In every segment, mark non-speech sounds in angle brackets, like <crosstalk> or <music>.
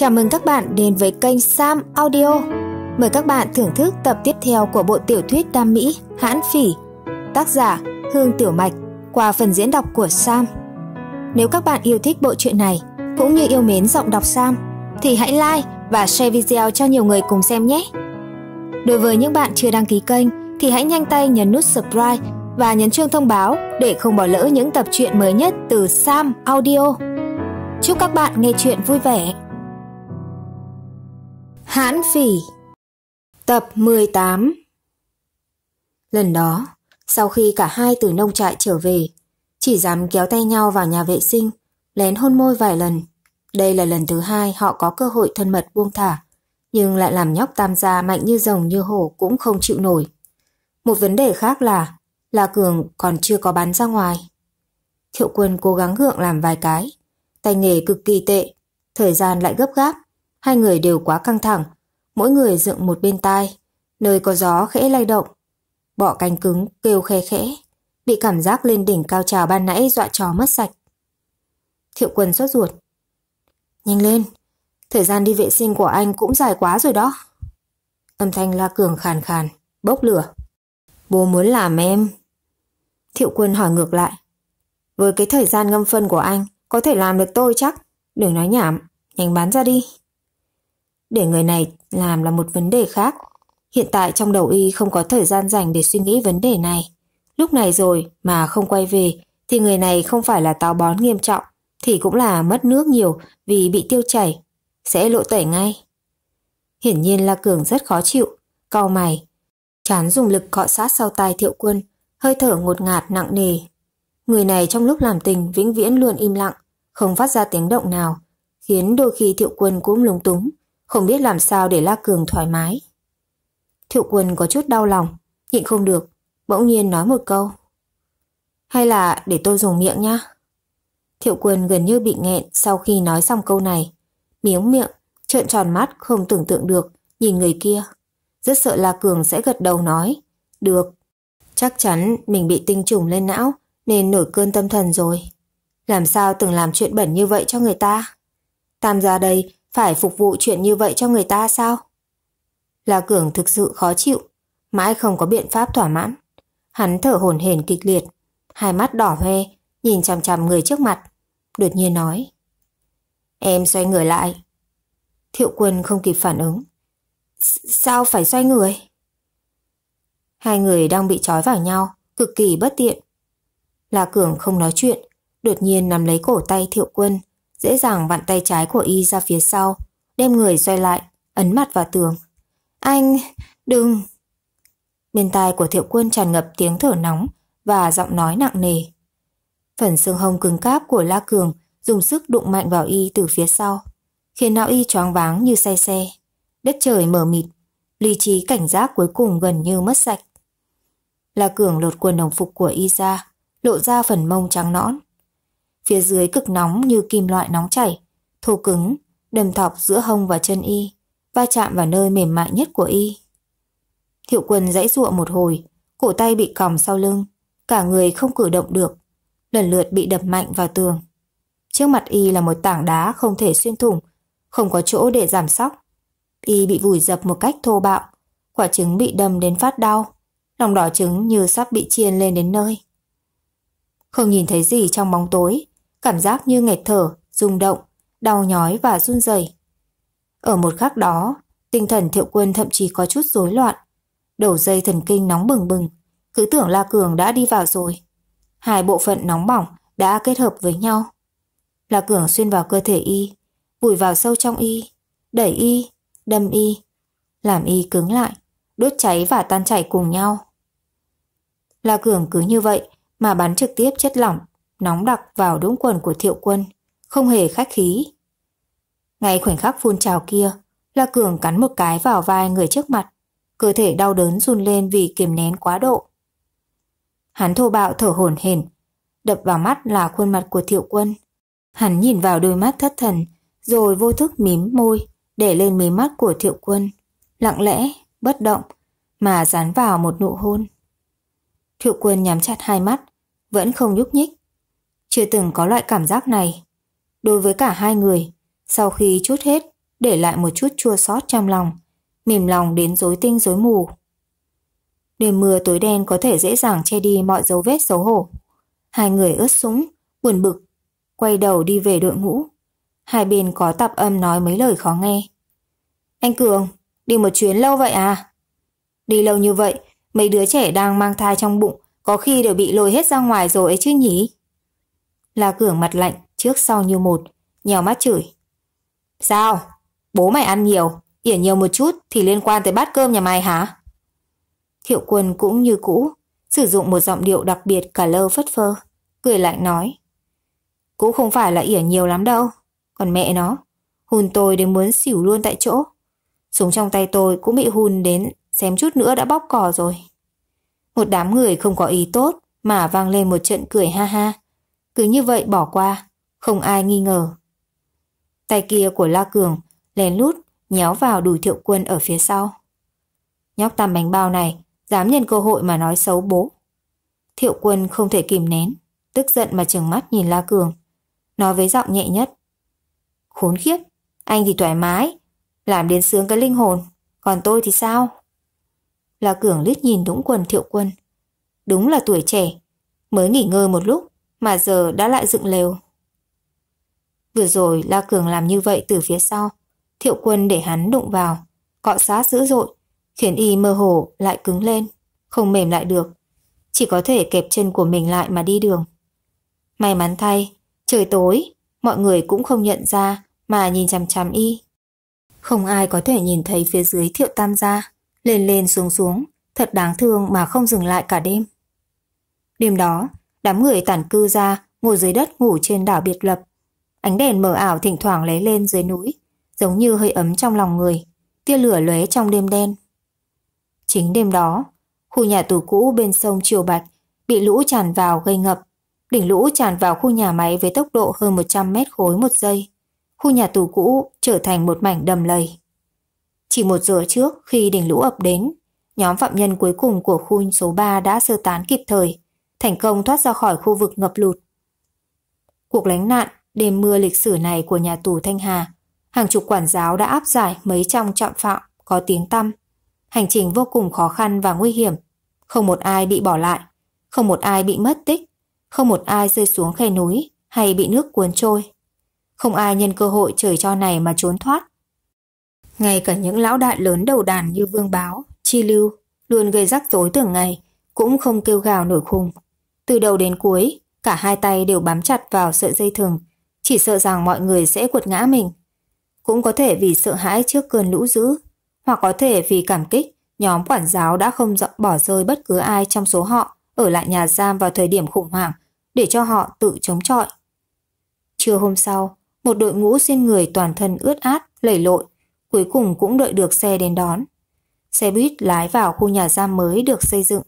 Chào mừng các bạn đến với kênh Sam Audio. Mời các bạn thưởng thức tập tiếp theo của bộ tiểu thuyết Đam Mỹ Hãn Phỉ, tác giả Hương Tiểu Mạch qua phần diễn đọc của Sam. Nếu các bạn yêu thích bộ truyện này cũng như yêu mến giọng đọc Sam thì hãy like và share video cho nhiều người cùng xem nhé. Đối với những bạn chưa đăng ký kênh thì hãy nhanh tay nhấn nút subscribe và nhấn chuông thông báo để không bỏ lỡ những tập truyện mới nhất từ Sam Audio. Chúc các bạn nghe chuyện vui vẻ. Hãn phỉ Tập 18 Lần đó, sau khi cả hai từ nông trại trở về, chỉ dám kéo tay nhau vào nhà vệ sinh, lén hôn môi vài lần. Đây là lần thứ hai họ có cơ hội thân mật buông thả, nhưng lại làm nhóc tam gia mạnh như rồng như hổ cũng không chịu nổi. Một vấn đề khác là, La Cường còn chưa có bắn ra ngoài. Thiệu quân cố gắng gượng làm vài cái, tay nghề cực kỳ tệ, thời gian lại gấp gáp, hai người đều quá căng thẳng, mỗi người dựng một bên tai, nơi có gió khẽ lay động. Bọ cánh cứng kêu khe khẽ, bị cảm giác lên đỉnh cao trào ban nãy dọa trò mất sạch. Thiệu quân sốt ruột. Nhanh lên, thời gian đi vệ sinh của anh cũng dài quá rồi đó. Âm thanh La Cường khàn khàn, bốc lửa. Bố muốn làm em. Thiệu quân hỏi ngược lại. Với cái thời gian ngâm phân của anh, có thể làm được tôi chắc. Đừng nói nhảm, nhanh bán ra đi. Để người này làm là một vấn đề khác. Hiện tại trong đầu y không có thời gian dành để suy nghĩ vấn đề này. Lúc này rồi mà không quay về thì người này không phải là táo bón nghiêm trọng thì cũng là mất nước nhiều vì bị tiêu chảy. Sẽ lộ tẩy ngay. Hiển nhiên La Cường rất khó chịu, cau mày. Chán dùng lực cọ sát sau tai thiệu quân, hơi thở ngột ngạt nặng nề. Người này trong lúc làm tình vĩnh viễn luôn im lặng, không phát ra tiếng động nào, khiến đôi khi thiệu quân cũng lúng túng không biết làm sao để La Cường thoải mái. Thiệu quân có chút đau lòng, nhịn không được, bỗng nhiên nói một câu. Hay là để tôi dùng miệng nhá. Thiệu quân gần như bị nghẹn sau khi nói xong câu này. Miếng miệng, trợn tròn mắt không tưởng tượng được, nhìn người kia. Rất sợ La Cường sẽ gật đầu nói. Được, chắc chắn mình bị tinh trùng lên não nên nổi cơn tâm thần rồi. Làm sao từng làm chuyện bẩn như vậy cho người ta? Tam gia đây phải phục vụ chuyện như vậy cho người ta sao? La Cường thực sự khó chịu, mãi không có biện pháp thỏa mãn. Hắn thở hổn hển kịch liệt, hai mắt đỏ hoe, nhìn chằm chằm người trước mặt, đột nhiên nói. Em xoay người lại. Thiệu quân không kịp phản ứng. Sao phải xoay người? Hai người đang bị trói vào nhau, cực kỳ bất tiện. La Cường không nói chuyện, đột nhiên nắm lấy cổ tay Thiệu Quân, dễ dàng vặn tay trái của y ra phía sau, đem người xoay lại, ấn mặt vào tường. Anh, đừng! Bên tai của thiệu quân tràn ngập tiếng thở nóng và giọng nói nặng nề. Phần xương hông cứng cáp của La Cường dùng sức đụng mạnh vào y từ phía sau, khiến não y choáng váng như say xe. Đất trời mở mịt, lý trí cảnh giác cuối cùng gần như mất sạch. La Cường lột quần đồng phục của y ra, lộ ra phần mông trắng nõn, Phía dưới cực nóng như kim loại nóng chảy, thô cứng, đầm thọc giữa hông và chân y, va chạm vào nơi mềm mại nhất của y. Thiệu quân dãy dụa một hồi, cổ tay bị còng sau lưng, cả người không cử động được, lần lượt bị đập mạnh vào tường. Trước mặt y là một tảng đá không thể xuyên thủng, không có chỗ để giảm sóc. Y bị vùi dập một cách thô bạo, quả trứng bị đâm đến phát đau, lòng đỏ trứng như sắp bị chiên lên đến nơi. Không nhìn thấy gì trong bóng tối, cảm giác như nghẹt thở, rung động, đau nhói và run rẩy. Ở một khắc đó, tinh thần thiệu quân thậm chí có chút rối loạn. Đầu dây thần kinh nóng bừng bừng, cứ tưởng La Cường đã đi vào rồi. Hai bộ phận nóng bỏng đã kết hợp với nhau. La Cường xuyên vào cơ thể y, vùi vào sâu trong y, đẩy y, đâm y, làm y cứng lại, đốt cháy và tan chảy cùng nhau. La Cường cứ như vậy mà bắn trực tiếp chất lỏng nóng đặc vào đũng quần của thiệu quân, không hề khách khí. Ngay khoảnh khắc phun trào kia, La Cường cắn một cái vào vai người trước mặt, cơ thể đau đớn run lên vì kiềm nén quá độ. Hắn thô bạo thở hổn hển, đập vào mắt là khuôn mặt của thiệu quân. Hắn nhìn vào đôi mắt thất thần, rồi vô thức mím môi, để lên mí mắt của thiệu quân, lặng lẽ, bất động, mà dán vào một nụ hôn. Thiệu quân nhắm chặt hai mắt, vẫn không nhúc nhích. Chưa từng có loại cảm giác này. Đối với cả hai người, sau khi chút hết, để lại một chút chua xót trong lòng, mềm lòng đến rối tinh rối mù. Đêm mưa tối đen có thể dễ dàng che đi mọi dấu vết xấu hổ. Hai người ướt sũng, buồn bực, quay đầu đi về đội ngũ. Hai bên có tạp âm nói mấy lời khó nghe. Anh Cường, đi một chuyến lâu vậy à? Đi lâu như vậy, mấy đứa trẻ đang mang thai trong bụng có khi đều bị lôi hết ra ngoài rồi ấy chứ nhỉ? La Cường mặt lạnh, trước sau như một, nhèo mắt chửi. Sao? Bố mày ăn nhiều, ỉa nhiều một chút thì liên quan tới bát cơm nhà mày hả? Thiệu quân cũng như cũ, sử dụng một giọng điệu đặc biệt cả lơ phất phơ, cười lạnh nói. Cũng không phải là ỉa nhiều lắm đâu, còn mẹ nó, hùn tôi đến muốn xỉu luôn tại chỗ. Súng trong tay tôi cũng bị hùn đến xém chút nữa đã bóc cò rồi. Một đám người không có ý tốt mà vang lên một trận cười ha ha. Cứ như vậy bỏ qua, không ai nghi ngờ. Tay kia của La Cường lén lút nhéo vào đùi thiệu quân ở phía sau. Nhóc tam bánh bao này dám nhân cơ hội mà nói xấu bố. Thiệu quân không thể kìm nén, tức giận mà trừng mắt nhìn La Cường, nói với giọng nhẹ nhất. Khốn khiếp, anh thì thoải mái, làm đến sướng cái linh hồn, còn tôi thì sao? La Cường lít nhìn đũng quần thiệu quân. Đúng là tuổi trẻ, mới nghỉ ngơi một lúc mà giờ đã lại dựng lều. Vừa rồi La Cường làm như vậy từ phía sau, thiệu quân để hắn đụng vào, cọ sát dữ dội, khiến y mơ hồ lại cứng lên, không mềm lại được. Chỉ có thể kẹp chân của mình lại mà đi đường. May mắn thay, trời tối, mọi người cũng không nhận ra mà nhìn chằm chằm y. Không ai có thể nhìn thấy phía dưới thiệu tam gia, lên lên xuống xuống, thật đáng thương mà không dừng lại cả đêm. Đêm đó, đám người tản cư ra ngồi dưới đất ngủ trên đảo biệt lập. Ánh đèn mờ ảo thỉnh thoảng lấy lên dưới núi, giống như hơi ấm trong lòng người, tia lửa lóe trong đêm đen. Chính đêm đó, khu nhà tù cũ bên sông Triều Bạch bị lũ tràn vào gây ngập. Đỉnh lũ tràn vào khu nhà máy với tốc độ hơn 100 mét khối một giây. Khu nhà tù cũ trở thành một mảnh đầm lầy. Chỉ một giờ trước khi đỉnh lũ ập đến, nhóm phạm nhân cuối cùng của khu số 3 đã sơ tán kịp thời, thành công thoát ra khỏi khu vực ngập lụt. Cuộc lánh nạn đêm mưa lịch sử này của nhà tù Thanh Hà, hàng chục quản giáo đã áp giải mấy trăm trọng phạm có tiếng tăm. Hành trình vô cùng khó khăn và nguy hiểm, không một ai bị bỏ lại, không một ai bị mất tích, không một ai rơi xuống khe núi hay bị nước cuốn trôi. Không ai nhân cơ hội trời cho này mà trốn thoát. Ngay cả những lão đại lớn đầu đàn như Vương Báo, Chi Lưu, luôn gây rắc rối từng ngày, cũng không kêu gào nổi khùng. Từ đầu đến cuối, cả hai tay đều bám chặt vào sợi dây thừng, chỉ sợ rằng mọi người sẽ quật ngã mình. Cũng có thể vì sợ hãi trước cơn lũ dữ, hoặc có thể vì cảm kích, nhóm quản giáo đã không bỏ rơi bất cứ ai trong số họ ở lại nhà giam vào thời điểm khủng hoảng để cho họ tự chống chọi. Trưa hôm sau, một đội ngũ xin người toàn thân ướt át, lầy lội, cuối cùng cũng đợi được xe đến đón. Xe buýt lái vào khu nhà giam mới được xây dựng.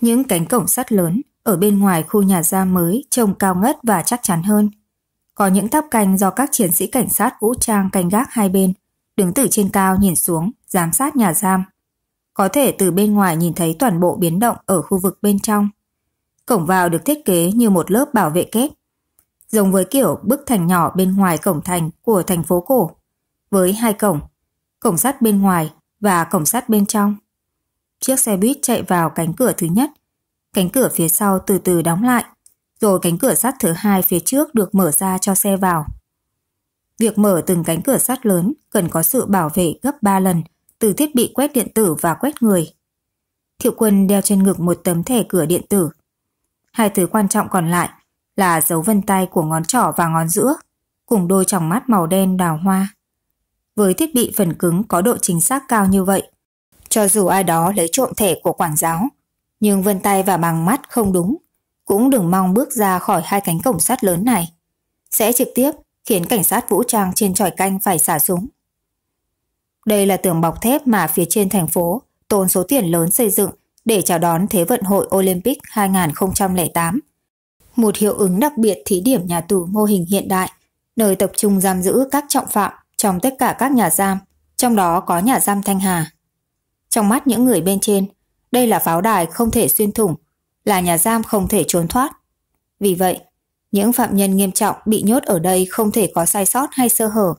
Những cánh cổng sắt lớn ở bên ngoài khu nhà giam mới trông cao ngất và chắc chắn hơn. Có những tháp canh do các chiến sĩ cảnh sát vũ trang canh gác hai bên, đứng từ trên cao nhìn xuống, giám sát nhà giam. Có thể từ bên ngoài nhìn thấy toàn bộ biến động ở khu vực bên trong. Cổng vào được thiết kế như một lớp bảo vệ kép, giống với kiểu bức thành nhỏ bên ngoài cổng thành của thành phố cổ với hai cổng, cổng sắt bên ngoài và cổng sắt bên trong. Chiếc xe buýt chạy vào cánh cửa thứ nhất, cánh cửa phía sau từ từ đóng lại, rồi cánh cửa sắt thứ hai phía trước được mở ra cho xe vào. Việc mở từng cánh cửa sắt lớn cần có sự bảo vệ gấp 3 lần từ thiết bị quét điện tử và quét người. Thiệu quân đeo trên ngực một tấm thẻ cửa điện tử. Hai thứ quan trọng còn lại là dấu vân tay của ngón trỏ và ngón giữa, cùng đôi tròng mắt màu đen đào hoa. Với thiết bị phần cứng có độ chính xác cao như vậy, cho dù ai đó lấy trộm thẻ của quản giáo, nhưng vân tay và bằng mắt không đúng, cũng đừng mong bước ra khỏi hai cánh cổng sắt lớn này. Sẽ trực tiếp khiến cảnh sát vũ trang trên tròi canh phải xả súng. Đây là tường bọc thép mà phía trên thành phố tốn số tiền lớn xây dựng để chào đón Thế vận hội Olympic 2008. Một hiệu ứng đặc biệt thí điểm nhà tù mô hình hiện đại, nơi tập trung giam giữ các trọng phạm trong tất cả các nhà giam, trong đó có nhà giam Thanh Hà. Trong mắt những người bên trên, đây là pháo đài không thể xuyên thủng, là nhà giam không thể trốn thoát. Vì vậy, những phạm nhân nghiêm trọng bị nhốt ở đây không thể có sai sót hay sơ hở.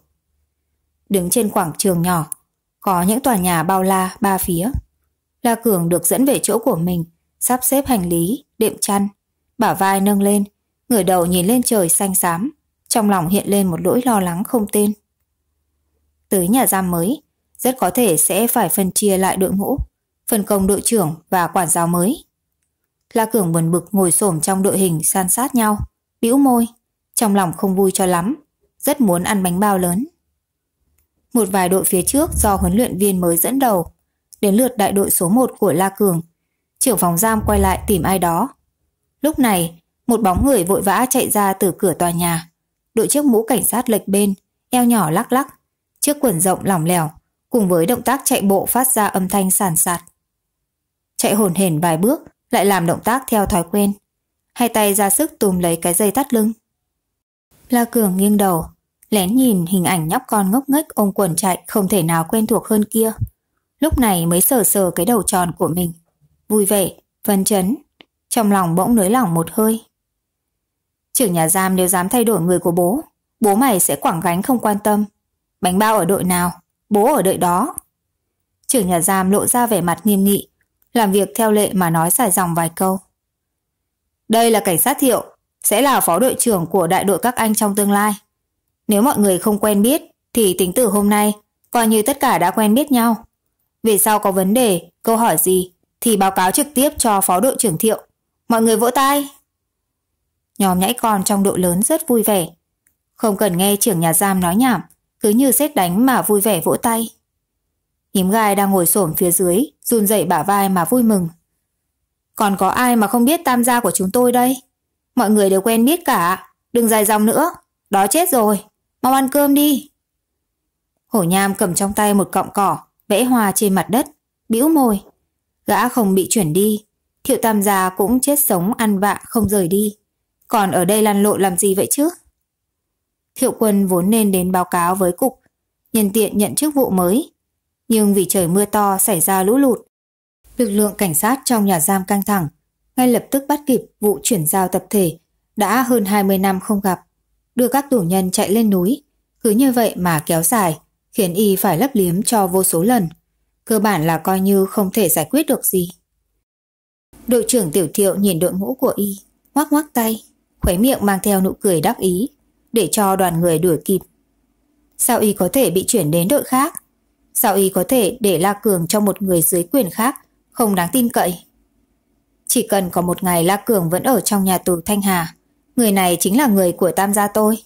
đứng trên quảng trường nhỏ, có những tòa nhà bao la ba phía. La Cường được dẫn về chỗ của mình, sắp xếp hành lý, đệm chăn, bả vai nâng lên, ngửa đầu nhìn lên trời xanh xám, trong lòng hiện lên một nỗi lo lắng không tên. Tới nhà giam mới, rất có thể sẽ phải phân chia lại đội ngũ, phân công đội trưởng và quản giáo mới. La Cường buồn bực ngồi xổm trong đội hình san sát nhau, bĩu môi, trong lòng không vui cho lắm, rất muốn ăn bánh bao lớn. Một vài đội phía trước do huấn luyện viên mới dẫn đầu, đến lượt đại đội số 1 của La Cường. Trưởng phòng giam quay lại tìm ai đó. Lúc này, một bóng người vội vã chạy ra từ cửa tòa nhà. Đội chiếc mũ cảnh sát lệch bên, eo nhỏ lắc lắc, chiếc quần rộng lỏng lẻo, cùng với động tác chạy bộ phát ra âm thanh sàn sạt. Chạy hồn hển vài bước, lại làm động tác theo thói quen. Hai tay ra sức tùm lấy cái dây thắt lưng. La Cường nghiêng đầu, lén nhìn hình ảnh nhóc con ngốc nghếch ôm quần chạy không thể nào quen thuộc hơn kia. Lúc này mới sờ sờ cái đầu tròn của mình. Vui vẻ, phấn chấn, trong lòng bỗng nới lỏng một hơi. Trưởng nhà giam nếu dám thay đổi người của bố, bố mày sẽ quẳng gánh không quan tâm. Bánh bao ở đội nào, bố ở đội đó. Trưởng nhà giam lộ ra vẻ mặt nghiêm nghị, làm việc theo lệ mà nói xài dòng vài câu. Đây là cảnh sát thiệu, sẽ là phó đội trưởng của đại đội các anh trong tương lai. Nếu mọi người không quen biết, thì tính từ hôm nay, coi như tất cả đã quen biết nhau. Về sau có vấn đề, câu hỏi gì, thì báo cáo trực tiếp cho phó đội trưởng thiệu. Mọi người vỗ tay. Nhóm nhãi con trong đội lớn rất vui vẻ. Không cần nghe trưởng nhà giam nói nhảm, cứ như xét đánh mà vui vẻ vỗ tay. Hiếm gai đang ngồi xổm phía dưới, run dậy bả vai mà vui mừng. Còn có ai mà không biết tam gia của chúng tôi đây? Mọi người đều quen biết cả, đừng dài dòng nữa, đó chết rồi, mau ăn cơm đi. Hổ nham cầm trong tay một cọng cỏ, vẽ hoa trên mặt đất, bĩu môi. Gã không bị chuyển đi, thiệu tam gia cũng chết sống ăn vạ không rời đi. Còn ở đây lăn lộn làm gì vậy chứ? Thiệu quân vốn nên đến báo cáo với cục, nhân tiện nhận chức vụ mới. Nhưng vì trời mưa to xảy ra lũ lụt, lực lượng cảnh sát trong nhà giam căng thẳng, ngay lập tức bắt kịp vụ chuyển giao tập thể đã hơn 20 năm không gặp, đưa các tù nhân chạy lên núi, cứ như vậy mà kéo dài, khiến y phải lấp liếm cho vô số lần. Cơ bản là coi như không thể giải quyết được gì. Đội trưởng tiểu thiệu nhìn đội ngũ của y, ngoắc ngoắc tay, khóe miệng mang theo nụ cười đắc ý, để cho đoàn người đuổi kịp. Sao y có thể bị chuyển đến đội khác? Sao y có thể để La Cường cho một người dưới quyền khác, không đáng tin cậy? Chỉ cần có một ngày La Cường vẫn ở trong nhà tù Thanh Hà, người này chính là người của tam gia tôi,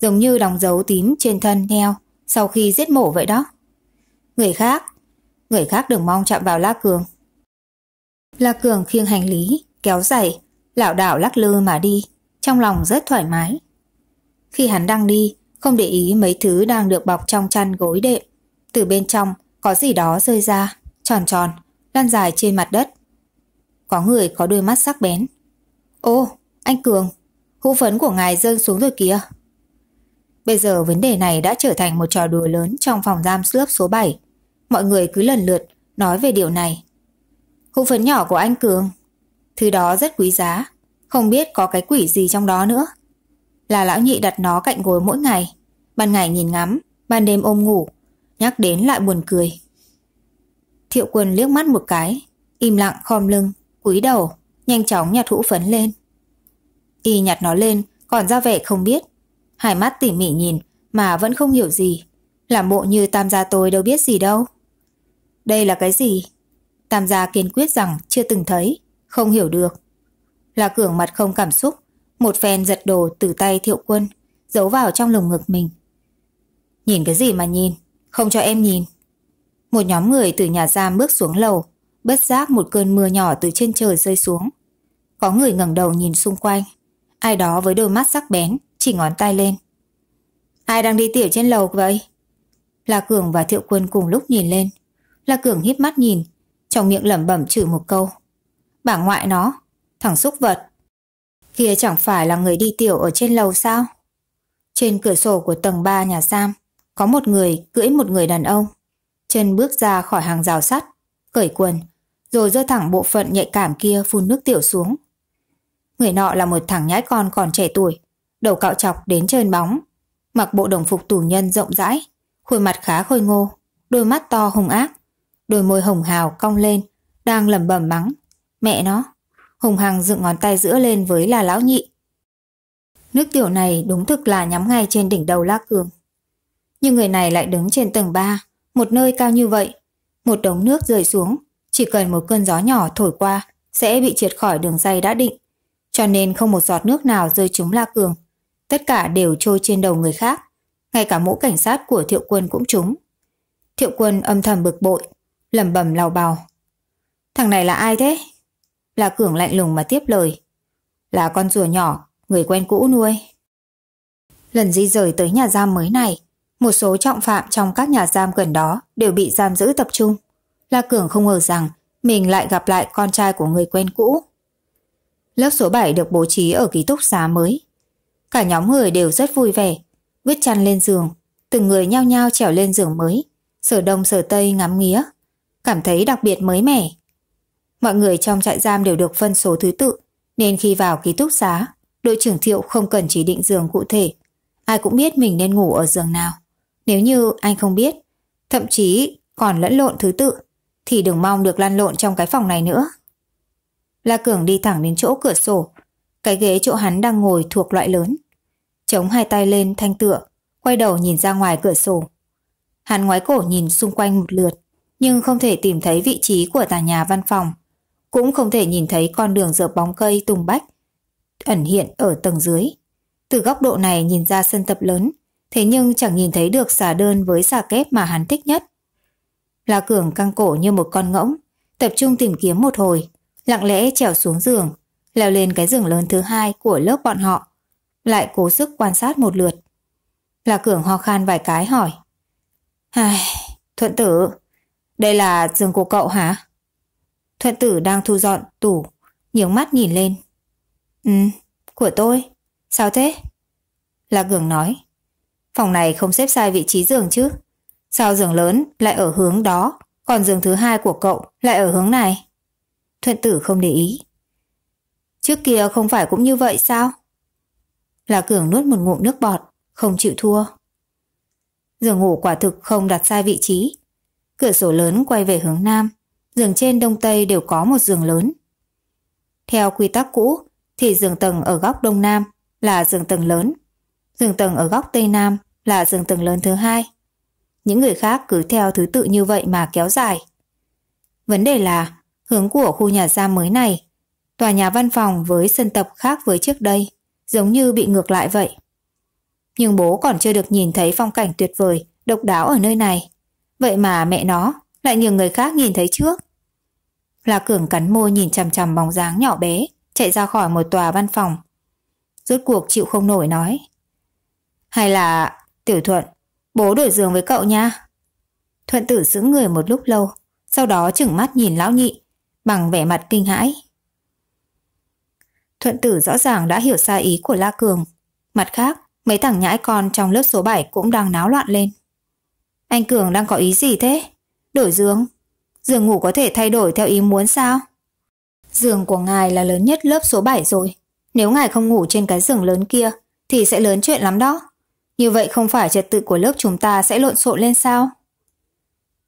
giống như đóng dấu tím trên thân heo sau khi giết mổ vậy đó. Người khác, người khác đừng mong chạm vào La Cường. La Cường khiêng hành lý, kéo giày, lảo đảo lắc lư mà đi, trong lòng rất thoải mái. Khi hắn đang đi, không để ý mấy thứ đang được bọc trong chăn gối đệm. Từ bên trong có gì đó rơi ra, tròn tròn, lăn dài trên mặt đất. Có người có đôi mắt sắc bén. Ô, anh Cường, hũ phấn của ngài rơi xuống rồi kìa. Bây giờ vấn đề này đã trở thành một trò đùa lớn trong phòng giam lớp số 7. Mọi người cứ lần lượt nói về điều này. Hũ phấn nhỏ của anh Cường. Thứ đó rất quý giá, không biết có cái quỷ gì trong đó nữa. Là lão nhị đặt nó cạnh gối mỗi ngày, ban ngày nhìn ngắm, ban đêm ôm ngủ, nhắc đến lại buồn cười. Thiệu quân liếc mắt một cái, im lặng khom lưng, cúi đầu, nhanh chóng nhặt hũ phấn lên. Y nhặt nó lên, còn ra vẻ không biết. Hai mắt tỉ mỉ nhìn, mà vẫn không hiểu gì. Làm bộ như tam gia tôi đâu biết gì đâu. Đây là cái gì? Tam gia kiên quyết rằng chưa từng thấy, không hiểu được. Là cường mặt không cảm xúc, một phen giật đồ từ tay thiệu quân, giấu vào trong lồng ngực mình. Nhìn cái gì mà nhìn, không cho em nhìn. Một nhóm người từ nhà giam bước xuống lầu, bất giác một cơn mưa nhỏ từ trên trời rơi xuống. Có người ngẩng đầu nhìn xung quanh, ai đó với đôi mắt sắc bén, chỉ ngón tay lên. Ai đang đi tiểu trên lầu vậy? La Cường và Thiệu Quân cùng lúc nhìn lên. La Cường híp mắt nhìn, trong miệng lẩm bẩm chửi một câu. Bà ngoại nó, thằng xúc vật. Kia chẳng phải là người đi tiểu ở trên lầu sao? Trên cửa sổ của tầng 3 nhà giam, có một người cưỡi một người đàn ông. Chân bước ra khỏi hàng rào sắt, cởi quần, rồi giơ thẳng bộ phận nhạy cảm kia phun nước tiểu xuống. Người nọ là một thằng nhãi con còn trẻ tuổi, đầu cạo chọc đến trơn bóng, mặc bộ đồng phục tù nhân rộng rãi, khuôn mặt khá khôi ngô, đôi mắt to hung ác, đôi môi hồng hào cong lên, đang lẩm bẩm mắng. Mẹ nó, hùng hằng dựng ngón tay giữa lên với là lão nhị. Nước tiểu này đúng thực là nhắm ngay trên đỉnh đầu La Cường. Nhưng người này lại đứng trên tầng 3, một nơi cao như vậy. Một đống nước rơi xuống, chỉ cần một cơn gió nhỏ thổi qua sẽ bị triệt khỏi đường dây đã định. Cho nên không một giọt nước nào rơi trúng La Cường. Tất cả đều trôi trên đầu người khác. Ngay cả mũ cảnh sát của thiệu quân cũng trúng. Thiệu quân âm thầm bực bội, lẩm bẩm lào bào. Thằng này là ai thế? La Cường lạnh lùng mà tiếp lời. Là con rùa nhỏ, người quen cũ nuôi. Lần di rời tới nhà giam mới này, một số trọng phạm trong các nhà giam gần đó đều bị giam giữ tập trung. La Cường không ngờ rằng mình lại gặp lại con trai của người quen cũ. Lớp số 7 được bố trí ở ký túc xá mới. Cả nhóm người đều rất vui vẻ, vứt chăn lên giường, từng người nhao nhao trèo lên giường mới, sở đông sở tây ngắm nghía, cảm thấy đặc biệt mới mẻ. Mọi người trong trại giam đều được phân số thứ tự, nên khi vào ký túc xá, đội trưởng Thiệu không cần chỉ định giường cụ thể. Ai cũng biết mình nên ngủ ở giường nào. Nếu như anh không biết, thậm chí còn lẫn lộn thứ tự, thì đừng mong được lăn lộn trong cái phòng này nữa. La Cường đi thẳng đến chỗ cửa sổ, cái ghế chỗ hắn đang ngồi thuộc loại lớn. Chống hai tay lên thanh tựa, quay đầu nhìn ra ngoài cửa sổ. Hắn ngoái cổ nhìn xung quanh một lượt, nhưng không thể tìm thấy vị trí của tòa nhà văn phòng, cũng không thể nhìn thấy con đường dợp bóng cây tùng bách ẩn hiện ở tầng dưới. Từ góc độ này nhìn ra sân tập lớn, thế nhưng chẳng nhìn thấy được xà đơn với xà kép mà hắn thích nhất. La Cường căng cổ như một con ngỗng, tập trung tìm kiếm một hồi, lặng lẽ trèo xuống giường, leo lên cái giường lớn thứ hai của lớp bọn họ, lại cố sức quan sát một lượt. La Cường ho khan vài cái hỏi. Ai, Thuận tử, đây là giường của cậu hả? Thuận tử đang thu dọn tủ, nhướng mắt nhìn lên. Ừ, của tôi. Sao thế? La Cường nói. Phòng này không xếp sai vị trí giường chứ? Sao giường lớn lại ở hướng đó, còn giường thứ hai của cậu lại ở hướng này? Thuận tử không để ý. Trước kia không phải cũng như vậy sao? Là Cường nuốt một ngụm nước bọt, không chịu thua. Giường ngủ quả thực không đặt sai vị trí. Cửa sổ lớn quay về hướng nam, giường trên đông tây đều có một giường lớn. Theo quy tắc cũ thì giường tầng ở góc đông nam là giường tầng lớn, giường tầng ở góc tây nam là giường tầng lớn thứ hai. Những người khác cứ theo thứ tự như vậy mà kéo dài. Vấn đề là hướng của khu nhà giam mới này, tòa nhà văn phòng với sân tập khác với trước đây, giống như bị ngược lại vậy. Nhưng bố còn chưa được nhìn thấy phong cảnh tuyệt vời, độc đáo ở nơi này. Vậy mà mẹ nó lại nhường người khác nhìn thấy trước. La Cường cắn môi nhìn chằm chằm bóng dáng nhỏ bé, chạy ra khỏi một tòa văn phòng. Rốt cuộc chịu không nổi nói. Hay là, Tiểu Thuận, bố đổi giường với cậu nha. Thuận tử giữ người một lúc lâu, sau đó chừng mắt nhìn lão nhị, bằng vẻ mặt kinh hãi. Thuận tử rõ ràng đã hiểu sai ý của La Cường. Mặt khác, mấy thằng nhãi con trong lớp số 7 cũng đang náo loạn lên. Anh Cường đang có ý gì thế? Đổi giường? Giường ngủ có thể thay đổi theo ý muốn sao? Giường của ngài là lớn nhất lớp số 7 rồi. Nếu ngài không ngủ trên cái giường lớn kia thì sẽ lớn chuyện lắm đó. Như vậy không phải trật tự của lớp chúng ta sẽ lộn xộn lên sao?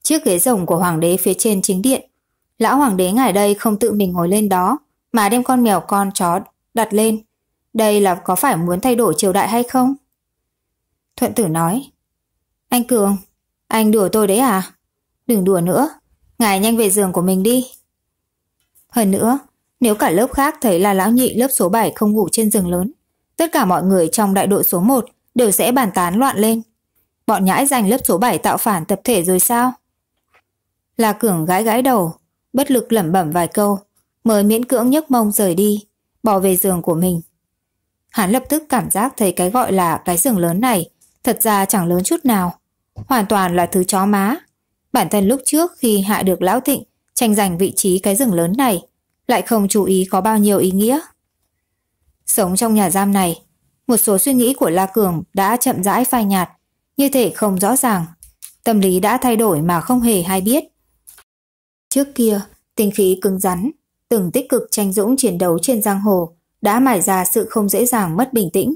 Chiếc ghế rồng của hoàng đế phía trên chính điện. Lão hoàng đế ngài đây không tự mình ngồi lên đó mà đem con mèo con chó đặt lên. Đây là có phải muốn thay đổi triều đại hay không? Thuận tử nói Anh Cường, anh đùa tôi đấy à? Đừng đùa nữa, ngài nhanh về giường của mình đi. Hơn nữa, nếu cả lớp khác thấy là lão nhị lớp số 7 không ngủ trên giường lớn, tất cả mọi người trong đại đội số 1 đều sẽ bàn tán loạn lên. Bọn nhãi giành lớp số 7 tạo phản tập thể rồi sao? La Cường gãi gãi đầu, bất lực lẩm bẩm vài câu, mới miễn cưỡng nhấc mông rời đi, bỏ về giường của mình. Hắn lập tức cảm giác thấy cái gọi là cái giường lớn này thật ra chẳng lớn chút nào, hoàn toàn là thứ chó má. Bản thân lúc trước khi hạ được Lão Thịnh tranh giành vị trí cái giường lớn này, lại không chú ý có bao nhiêu ý nghĩa. Sống trong nhà giam này, một số suy nghĩ của La Cường đã chậm rãi phai nhạt, như thể không rõ ràng. Tâm lý đã thay đổi mà không hề hay biết. Trước kia, tinh khí cứng rắn, từng tích cực tranh dũng chiến đấu trên giang hồ đã mải ra sự không dễ dàng mất bình tĩnh.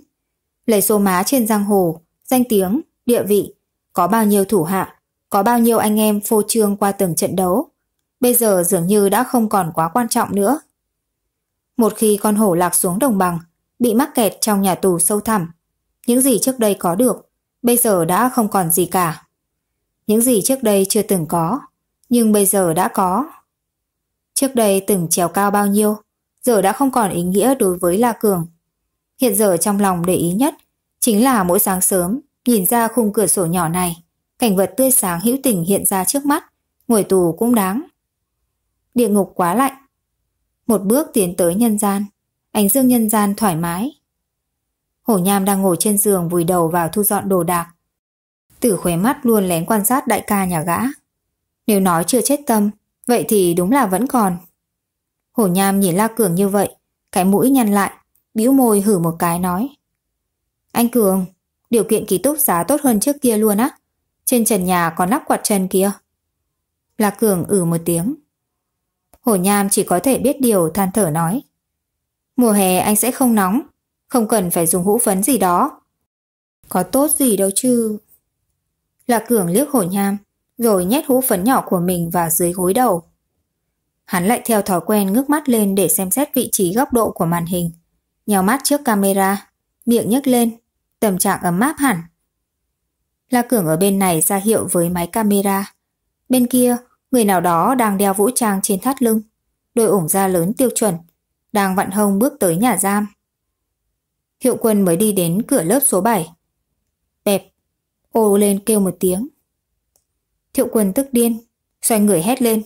Lấy số má trên giang hồ, danh tiếng, địa vị, có bao nhiêu thủ hạ, có bao nhiêu anh em phô trương qua từng trận đấu, bây giờ dường như đã không còn quá quan trọng nữa. Một khi con hổ lạc xuống đồng bằng, bị mắc kẹt trong nhà tù sâu thẳm, những gì trước đây có được, bây giờ đã không còn gì cả. Những gì trước đây chưa từng có, nhưng bây giờ đã có. Trước đây từng trèo cao bao nhiêu, giờ đã không còn ý nghĩa đối với La Cường. Hiện giờ trong lòng để ý nhất chính là mỗi sáng sớm nhìn ra khung cửa sổ nhỏ này, cảnh vật tươi sáng hữu tình hiện ra trước mắt, ngồi tù cũng đáng. Địa ngục quá lạnh. Một bước tiến tới nhân gian, ánh dương nhân gian thoải mái. Hổ Nham đang ngồi trên giường vùi đầu vào thu dọn đồ đạc. Tử khóe mắt luôn lén quan sát đại ca nhà gã. Nếu nói chưa chết tâm, vậy thì đúng là vẫn còn. Hổ Nham nhìn La Cường như vậy, cái mũi nhăn lại, bĩu môi hử một cái nói. Anh Cường, điều kiện ký túc giá tốt hơn trước kia luôn á. Trên trần nhà còn lắp quạt trần kia. La Cường ử một tiếng. Hổ Nham chỉ có thể biết điều than thở nói. Mùa hè anh sẽ không nóng, không cần phải dùng hũ phấn gì đó. Có tốt gì đâu chứ. Lạc Cường liếc hổ nham, rồi nhét hũ phấn nhỏ của mình vào dưới gối đầu. Hắn lại theo thói quen ngước mắt lên để xem xét vị trí góc độ của màn hình. Nhào mắt trước camera, miệng nhấc lên, tâm trạng ấm áp hẳn. La Cường ở bên này ra hiệu với máy camera. Bên kia, người nào đó đang đeo vũ trang trên thắt lưng, đôi ủng da lớn tiêu chuẩn, đang vặn hông bước tới nhà giam. Hiệu quân mới đi đến cửa lớp số 7. Bẹp, ô lên kêu một tiếng. Thiệu quân tức điên, xoay người hét lên.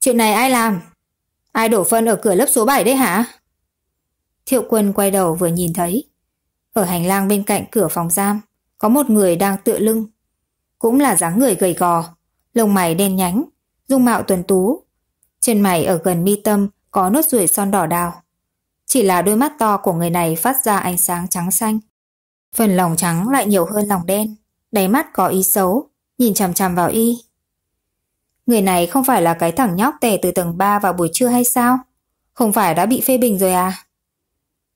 Chuyện này ai làm? Ai đổ phân ở cửa lớp số 7 đấy hả? Thiệu quân quay đầu vừa nhìn thấy. Ở hành lang bên cạnh cửa phòng giam, có một người đang tựa lưng. Cũng là dáng người gầy gò, lông mày đen nhánh, dung mạo tuần tú. Trên mày ở gần mi tâm có nốt ruồi son đỏ đào. Chỉ là đôi mắt to của người này phát ra ánh sáng trắng xanh. Phần lòng trắng lại nhiều hơn lòng đen, đáy mắt có ý xấu, nhìn chằm chằm vào y. Người này không phải là cái thằng nhóc tè từ tầng 3 vào buổi trưa hay sao? Không phải đã bị phê bình rồi à?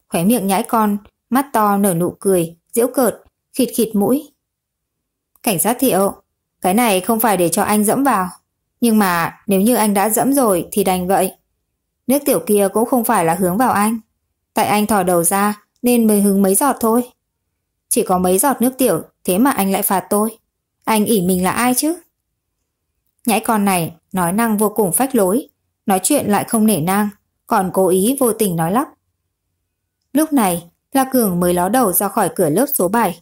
Khóe miệng nhãi con, mắt to nở nụ cười, diễu cợt, khịt khịt mũi. Cảnh sát thiệu, cái này không phải để cho anh dẫm vào. Nhưng mà nếu như anh đã dẫm rồi thì đành vậy. Nước tiểu kia cũng không phải là hướng vào anh. Tại anh thò đầu ra nên mới hứng mấy giọt thôi. Chỉ có mấy giọt nước tiểu thế mà anh lại phạt tôi. Anh ỉ mình là ai chứ? Nhãi con này nói năng vô cùng phách lối, nói chuyện lại không nể nang, còn cố ý vô tình nói lắp. Lúc này, La Cường mới ló đầu ra khỏi cửa lớp số 7.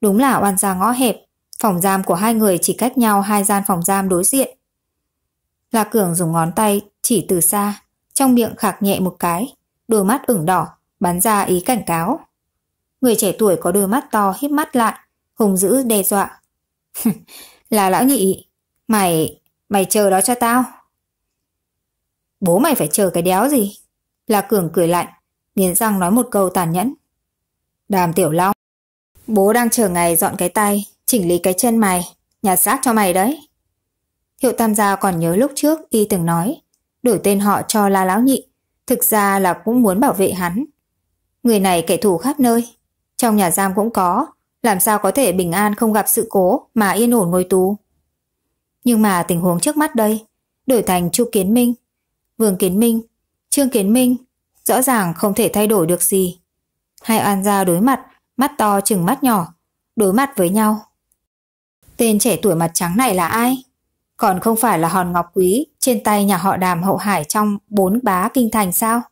Đúng là oan gia ngõ hẹp, phòng giam của hai người chỉ cách nhau hai gian phòng giam đối diện. La Cường dùng ngón tay chỉ từ xa, trong miệng khạc nhẹ một cái, đôi mắt ửng đỏ, bắn ra ý cảnh cáo. Người trẻ tuổi có đôi mắt to híp mắt lại, hùng dữ đe dọa. <laughs> là lão nhị, mày, mày chờ đó cho tao. Bố mày phải chờ cái đéo gì? là Cường cười lạnh, nghiến răng nói một câu tàn nhẫn. Đàm Tiểu Long, bố đang chờ ngày dọn cái tay, chỉnh lý cái chân mày, nhặt xác cho mày đấy. Hiệu Tam gia còn nhớ lúc trước y từng nói, đổi tên họ cho La Lão Nhị, thực ra là cũng muốn bảo vệ hắn. Người này kẻ thù khắp nơi, trong nhà giam cũng có, làm sao có thể bình an không gặp sự cố mà yên ổn ngồi tù. Nhưng mà tình huống trước mắt đây, đổi thành Chu Kiến Minh, Vương Kiến Minh, Trương Kiến Minh, rõ ràng không thể thay đổi được gì. Hai an gia đối mặt, mắt to chừng mắt nhỏ, đối mặt với nhau. Tên trẻ tuổi mặt trắng này là ai? Còn không phải là hòn ngọc quý trên tay nhà họ đàm hậu hải trong bốn bá kinh thành sao?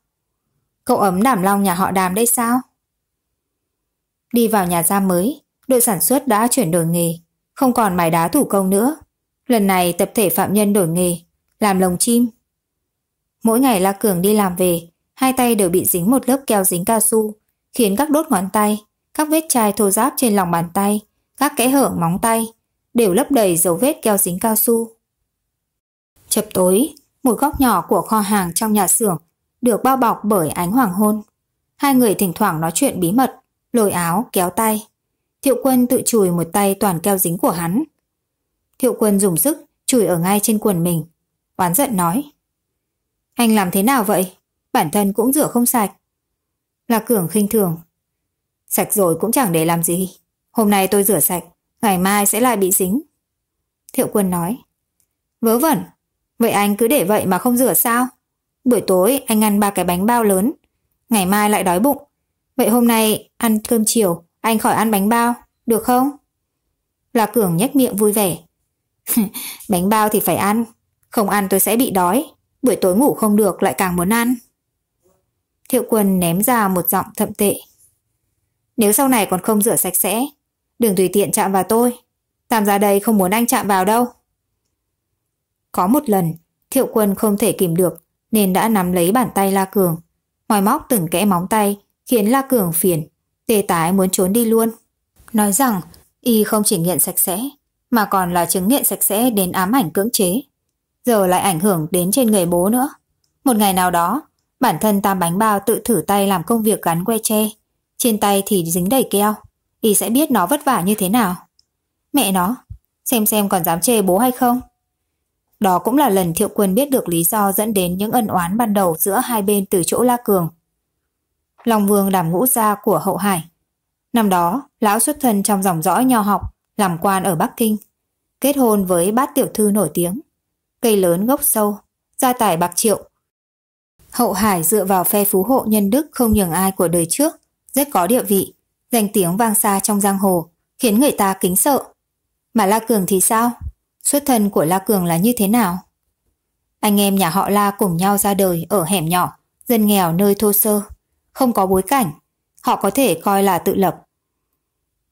Cậu ấm đảm long nhà họ đàm đây sao? Đi vào nhà giam mới, đội sản xuất đã chuyển đổi nghề, không còn mài đá thủ công nữa. Lần này tập thể phạm nhân đổi nghề, làm lồng chim. Mỗi ngày La Cường đi làm về, hai tay đều bị dính một lớp keo dính cao su, khiến các đốt ngón tay, các vết chai thô ráp trên lòng bàn tay, các kẽ hở móng tay đều lấp đầy dấu vết keo dính cao su. Chập tối, một góc nhỏ của kho hàng trong nhà xưởng được bao bọc bởi ánh hoàng hôn. Hai người thỉnh thoảng nói chuyện bí mật, lôi áo, kéo tay. Thiệu quân tự chùi một tay toàn keo dính của hắn. Thiệu quân dùng sức chùi ở ngay trên quần mình. Oán giận nói. Anh làm thế nào vậy? Bản thân cũng rửa không sạch. là Cường khinh thường. Sạch rồi cũng chẳng để làm gì. Hôm nay tôi rửa sạch, ngày mai sẽ lại bị dính. Thiệu quân nói. Vớ vẩn, vậy anh cứ để vậy mà không rửa sao? Buổi tối anh ăn ba cái bánh bao lớn, ngày mai lại đói bụng. Vậy hôm nay ăn cơm chiều, anh khỏi ăn bánh bao, được không? La Cường nhếch miệng vui vẻ. <laughs> bánh bao thì phải ăn, không ăn tôi sẽ bị đói, buổi tối ngủ không được lại càng muốn ăn. Thiệu quân ném ra một giọng thậm tệ. Nếu sau này còn không rửa sạch sẽ, đừng tùy tiện chạm vào tôi. tạm ra đây không muốn anh chạm vào đâu. Có một lần, Thiệu quân không thể kìm được nên đã nắm lấy bàn tay La Cường, moi móc từng kẽ móng tay khiến La Cường phiền, tê tái muốn trốn đi luôn. Nói rằng y không chỉ nghiện sạch sẽ mà còn là chứng nghiện sạch sẽ đến ám ảnh cưỡng chế. Giờ lại ảnh hưởng đến trên người bố nữa. Một ngày nào đó, bản thân tam bánh bao tự thử tay làm công việc gắn que tre. Trên tay thì dính đầy keo. Y sẽ biết nó vất vả như thế nào. Mẹ nó, xem xem còn dám chê bố hay không. Đó cũng là lần Thiệu Quân biết được lý do dẫn đến những ân oán ban đầu giữa hai bên từ chỗ La Cường. Long Vương đảm ngũ gia của Hậu Hải. Năm đó, lão xuất thân trong dòng dõi nho học, làm quan ở Bắc Kinh. Kết hôn với bát tiểu thư nổi tiếng. Cây lớn gốc sâu, gia tài bạc triệu. Hậu Hải dựa vào phe phú hộ nhân đức không nhường ai của đời trước, rất có địa vị, danh tiếng vang xa trong giang hồ, khiến người ta kính sợ. Mà La Cường thì sao? Xuất thân của La Cường là như thế nào? Anh em nhà họ La cùng nhau ra đời ở hẻm nhỏ, dân nghèo nơi thô sơ, không có bối cảnh, họ có thể coi là tự lập.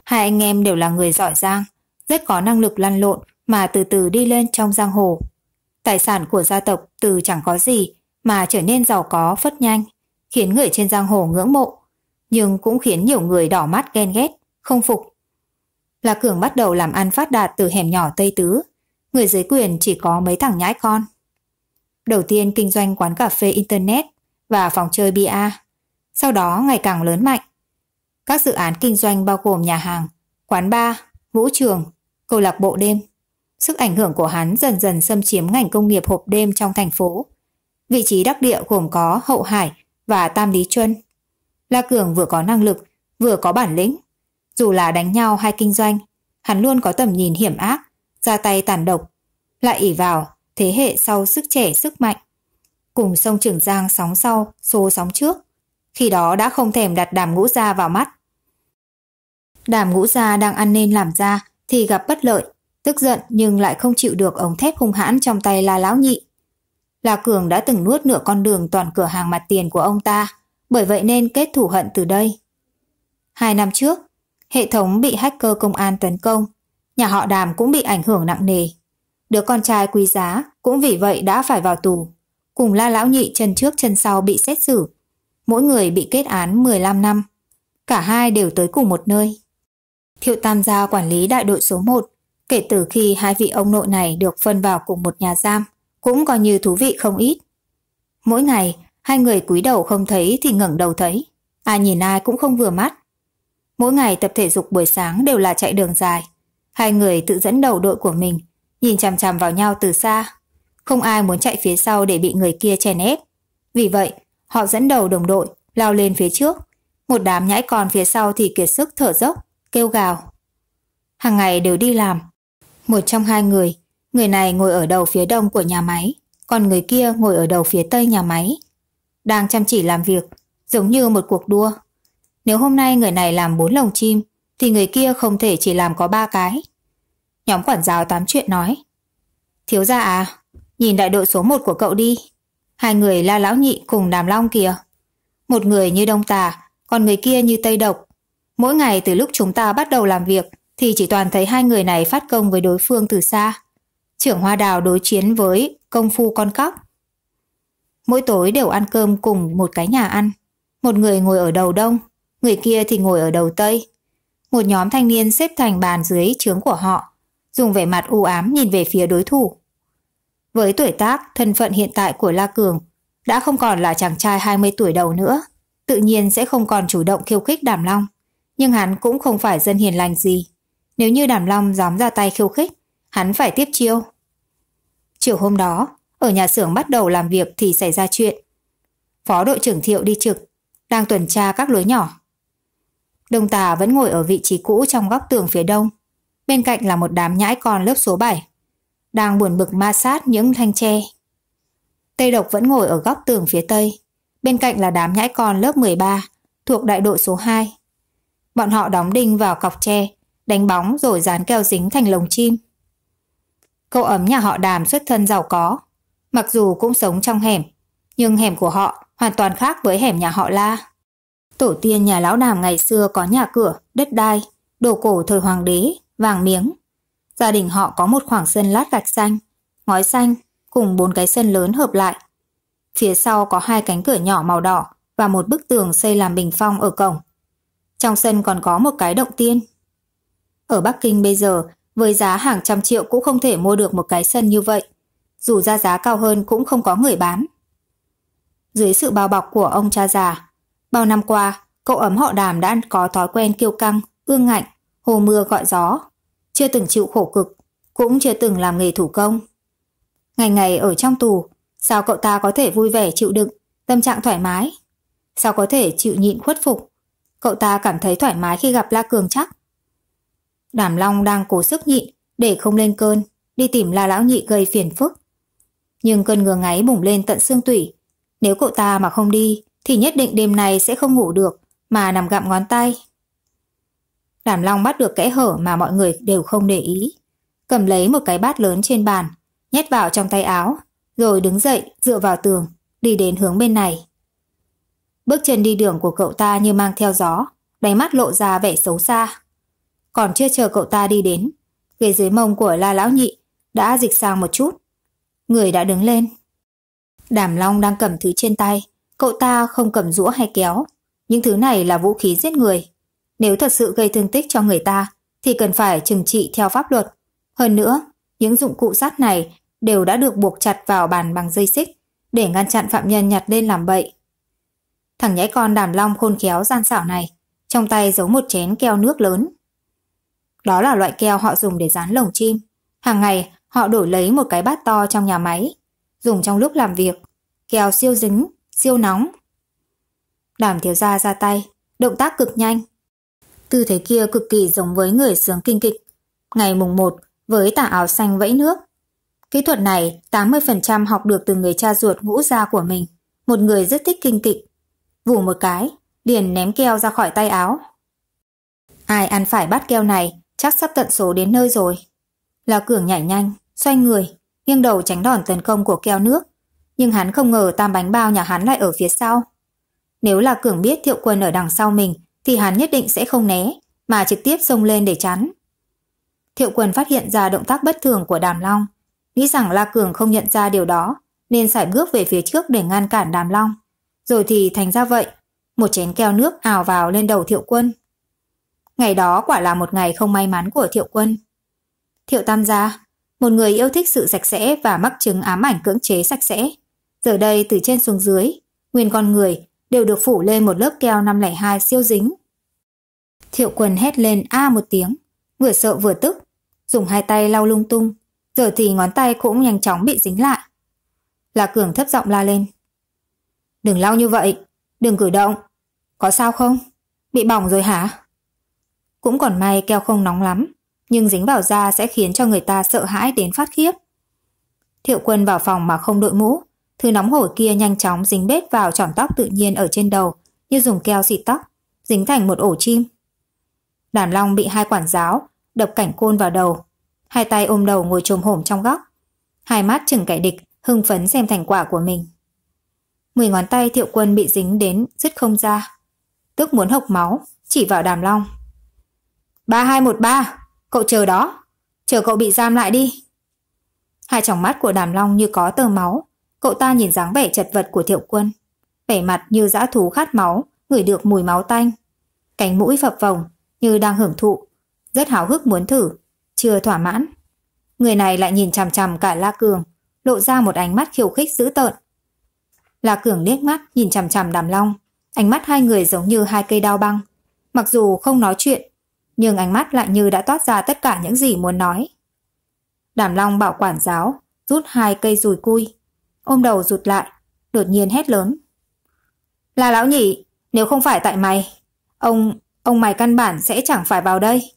Hai anh em đều là người giỏi giang, rất có năng lực lăn lộn mà từ từ đi lên trong giang hồ. Tài sản của gia tộc từ chẳng có gì mà trở nên giàu có phất nhanh, khiến người trên giang hồ ngưỡng mộ, nhưng cũng khiến nhiều người đỏ mắt ghen ghét, không phục. La Cường bắt đầu làm ăn phát đạt từ hẻm nhỏ Tây Tứ, người dưới quyền chỉ có mấy thằng nhãi con. Đầu tiên kinh doanh quán cà phê Internet và phòng chơi bia, sau đó ngày càng lớn mạnh. Các dự án kinh doanh bao gồm nhà hàng, quán bar, vũ trường, câu lạc bộ đêm. Sức ảnh hưởng của hắn dần dần xâm chiếm ngành công nghiệp hộp đêm trong thành phố. Vị trí đắc địa gồm có Hậu Hải và Tam Lý Chuân. La Cường vừa có năng lực, vừa có bản lĩnh. Dù là đánh nhau hay kinh doanh, hắn luôn có tầm nhìn hiểm ác, ra tay tàn độc, lại ỉ vào thế hệ sau sức trẻ sức mạnh. Cùng sông Trường Giang sóng sau, xô sóng trước. Khi đó đã không thèm đặt đàm ngũ gia vào mắt. Đàm ngũ gia đang ăn nên làm ra thì gặp bất lợi, tức giận nhưng lại không chịu được ống thép hung hãn trong tay La Lão Nhị. La Cường đã từng nuốt nửa con đường toàn cửa hàng mặt tiền của ông ta, bởi vậy nên kết thủ hận từ đây. Hai năm trước, hệ thống bị hacker công an tấn công, nhà họ đàm cũng bị ảnh hưởng nặng nề. Đứa con trai quý giá cũng vì vậy đã phải vào tù, cùng La Lão Nhị chân trước chân sau bị xét xử. Mỗi người bị kết án 15 năm. Cả hai đều tới cùng một nơi. Thiệu Tam gia quản lý đại đội số 1, kể từ khi hai vị ông nội này được phân vào cùng một nhà giam, cũng coi như thú vị không ít. Mỗi ngày, hai người cúi đầu không thấy thì ngẩng đầu thấy, ai nhìn ai cũng không vừa mắt. Mỗi ngày tập thể dục buổi sáng đều là chạy đường dài, hai người tự dẫn đầu đội của mình, nhìn chằm chằm vào nhau từ xa. Không ai muốn chạy phía sau để bị người kia chèn ép. Vì vậy, họ dẫn đầu đồng đội, lao lên phía trước. Một đám nhãi con phía sau thì kiệt sức thở dốc, kêu gào. Hàng ngày đều đi làm. Một trong hai người, người này ngồi ở đầu phía đông của nhà máy, còn người kia ngồi ở đầu phía tây nhà máy. Đang chăm chỉ làm việc, giống như một cuộc đua. Nếu hôm nay người này làm bốn lồng chim, thì người kia không thể chỉ làm có ba cái. Nhóm quản giáo tám chuyện nói. Thiếu gia à, nhìn đại đội số 1 của cậu đi. Hai người la lão nhị cùng đàm long kìa. Một người như đông tà, còn người kia như tây độc. Mỗi ngày từ lúc chúng ta bắt đầu làm việc thì chỉ toàn thấy hai người này phát công với đối phương từ xa. Trưởng hoa đào đối chiến với công phu con cóc. Mỗi tối đều ăn cơm cùng một cái nhà ăn. Một người ngồi ở đầu đông, người kia thì ngồi ở đầu tây. Một nhóm thanh niên xếp thành bàn dưới trướng của họ, dùng vẻ mặt u ám nhìn về phía đối thủ. Với tuổi tác, thân phận hiện tại của La Cường đã không còn là chàng trai 20 tuổi đầu nữa, tự nhiên sẽ không còn chủ động khiêu khích Đàm Long, nhưng hắn cũng không phải dân hiền lành gì. Nếu như Đàm Long dám ra tay khiêu khích, hắn phải tiếp chiêu. Chiều hôm đó, ở nhà xưởng bắt đầu làm việc thì xảy ra chuyện. Phó đội trưởng Thiệu đi trực, đang tuần tra các lối nhỏ đồng tà vẫn ngồi ở vị trí cũ trong góc tường phía đông. bên cạnh là một đám nhãi con lớp số 7, đang buồn bực ma sát những thanh tre. Tây Độc vẫn ngồi ở góc tường phía tây, bên cạnh là đám nhãi con lớp 13, thuộc đại đội số 2. Bọn họ đóng đinh vào cọc tre, đánh bóng rồi dán keo dính thành lồng chim. Cậu ấm nhà họ đàm xuất thân giàu có, mặc dù cũng sống trong hẻm, nhưng hẻm của họ hoàn toàn khác với hẻm nhà họ La. Tổ tiên nhà lão đàm ngày xưa có nhà cửa, đất đai, đồ cổ thời hoàng đế, vàng miếng. Gia đình họ có một khoảng sân lát gạch xanh, ngói xanh cùng bốn cái sân lớn hợp lại. Phía sau có hai cánh cửa nhỏ màu đỏ và một bức tường xây làm bình phong ở cổng. Trong sân còn có một cái động tiên. Ở Bắc Kinh bây giờ, với giá hàng trăm triệu cũng không thể mua được một cái sân như vậy. Dù ra giá cao hơn cũng không có người bán. Dưới sự bao bọc của ông cha già, bao năm qua, cậu ấm họ đàm đã có thói quen kiêu căng, ương ngạnh, hồ mưa gọi gió. Chưa từng chịu khổ cực, cũng chưa từng làm nghề thủ công. Ngày ngày ở trong tù, sao cậu ta có thể vui vẻ chịu đựng, tâm trạng thoải mái? Sao có thể chịu nhịn khuất phục? Cậu ta cảm thấy thoải mái khi gặp La Cường chắc. Đàm Long đang cố sức nhịn để không lên cơn, đi tìm La Lão Nhị gây phiền phức. Nhưng cơn ngừa ngáy bùng lên tận xương tủy. Nếu cậu ta mà không đi, thì nhất định đêm này sẽ không ngủ được, mà nằm gặm ngón tay. Đàm Long bắt được kẽ hở mà mọi người đều không để ý. Cầm lấy một cái bát lớn trên bàn, nhét vào trong tay áo, rồi đứng dậy dựa vào tường, đi đến hướng bên này. Bước chân đi đường của cậu ta như mang theo gió, đáy mắt lộ ra vẻ xấu xa. Còn chưa chờ cậu ta đi đến, ghế dưới mông của La Lão Nhị đã dịch sang một chút. Người đã đứng lên. Đàm Long đang cầm thứ trên tay, cậu ta không cầm rũa hay kéo. Những thứ này là vũ khí giết người. Nếu thật sự gây thương tích cho người ta, thì cần phải trừng trị theo pháp luật. Hơn nữa, những dụng cụ sắt này đều đã được buộc chặt vào bàn bằng dây xích để ngăn chặn phạm nhân nhặt lên làm bậy. Thằng nhãi con đàm long khôn khéo gian xảo này, trong tay giấu một chén keo nước lớn. Đó là loại keo họ dùng để dán lồng chim. Hàng ngày, họ đổi lấy một cái bát to trong nhà máy, dùng trong lúc làm việc. Keo siêu dính, siêu nóng. Đàm thiếu gia ra tay, động tác cực nhanh. Tư thế kia cực kỳ giống với người sướng kinh kịch. Ngày mùng 1, với tả áo xanh vẫy nước. Kỹ thuật này 80% học được từ người cha ruột ngũ gia của mình, một người rất thích kinh kịch. Vù một cái, liền ném keo ra khỏi tay áo. Ai ăn phải bát keo này chắc sắp tận số đến nơi rồi. La Cường nhảy nhanh, xoay người, nghiêng đầu tránh đòn tấn công của keo nước. Nhưng hắn không ngờ tam bánh bao nhà hắn lại ở phía sau. Nếu là Cường biết thiệu quân ở đằng sau mình thì hắn nhất định sẽ không né, mà trực tiếp xông lên để chắn. Thiệu quân phát hiện ra động tác bất thường của Đàm Long, nghĩ rằng La Cường không nhận ra điều đó, nên sải bước về phía trước để ngăn cản Đàm Long. Rồi thì thành ra vậy, một chén keo nước ào vào lên đầu Thiệu quân. Ngày đó quả là một ngày không may mắn của Thiệu quân. Thiệu Tam gia, một người yêu thích sự sạch sẽ và mắc chứng ám ảnh cưỡng chế sạch sẽ. Giờ đây từ trên xuống dưới, nguyên con người đều được phủ lên một lớp keo 502 siêu dính. Thiệu quân hét lên a một tiếng, vừa sợ vừa tức, dùng hai tay lau lung tung, giờ thì ngón tay cũng nhanh chóng bị dính lại. Là Cường thấp giọng la lên. Đừng lau như vậy, đừng cử động. Có sao không? Bị bỏng rồi hả? Cũng còn may keo không nóng lắm, nhưng dính vào da sẽ khiến cho người ta sợ hãi đến phát khiếp. Thiệu quân vào phòng mà không đội mũ, thứ nóng hổi kia nhanh chóng dính bết vào tròn tóc tự nhiên ở trên đầu như dùng keo xịt tóc, dính thành một ổ chim. Đàn Long bị hai quản giáo đập cảnh côn vào đầu, hai tay ôm đầu ngồi trồm hổm trong góc, hai mắt chừng kẻ địch hưng phấn xem thành quả của mình. Mười ngón tay thiệu quân bị dính đến dứt không ra, tức muốn hộc máu, chỉ vào đàm long. 3213, cậu chờ đó, chờ cậu bị giam lại đi. Hai tròng mắt của đàm long như có tờ máu, cậu ta nhìn dáng vẻ chật vật của thiệu quân, vẻ mặt như dã thú khát máu, ngửi được mùi máu tanh. Cánh mũi phập phồng như đang hưởng thụ, rất háo hức muốn thử, chưa thỏa mãn. Người này lại nhìn chằm chằm cả La Cường, lộ ra một ánh mắt khiêu khích dữ tợn. La Cường liếc mắt nhìn chằm chằm Đàm Long, ánh mắt hai người giống như hai cây đao băng. Mặc dù không nói chuyện, nhưng ánh mắt lại như đã toát ra tất cả những gì muốn nói. Đàm Long bảo quản giáo, rút hai cây rùi cui, ôm đầu rụt lại, đột nhiên hét lớn. Là lão nhỉ, nếu không phải tại mày, ông, ông mày căn bản sẽ chẳng phải vào đây.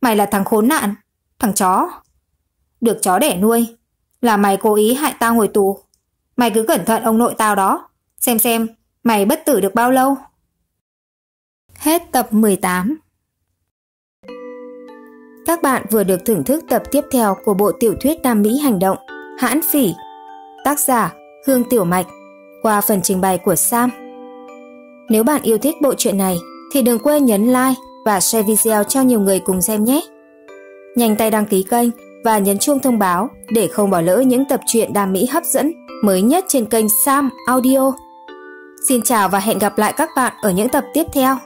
Mày là thằng khốn nạn, Thằng chó. Được chó để nuôi. Là mày cố ý hại tao ngồi tù. Mày cứ cẩn thận ông nội tao đó. Xem xem, mày bất tử được bao lâu. Hết tập 18 Các bạn vừa được thưởng thức tập tiếp theo của bộ tiểu thuyết Nam Mỹ Hành động Hãn Phỉ Tác giả Hương Tiểu Mạch qua phần trình bày của Sam. Nếu bạn yêu thích bộ truyện này thì đừng quên nhấn like và share video cho nhiều người cùng xem nhé. Nhanh tay đăng ký kênh và nhấn chuông thông báo để không bỏ lỡ những tập truyện đam mỹ hấp dẫn mới nhất trên kênh Sam Audio. Xin chào và hẹn gặp lại các bạn ở những tập tiếp theo.